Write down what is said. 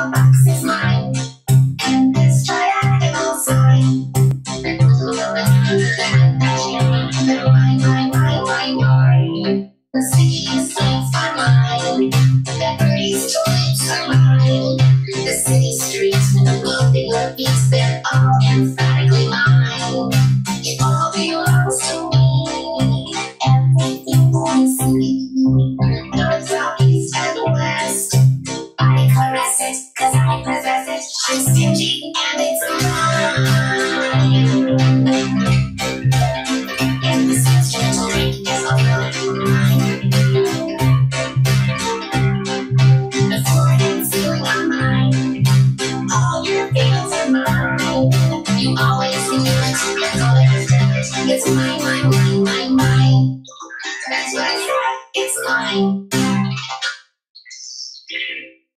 your box is mine. And this triangle sign. The city is mind, always thinking that you can go It's mine, mine, mine, mine, mine. That's what it's mine.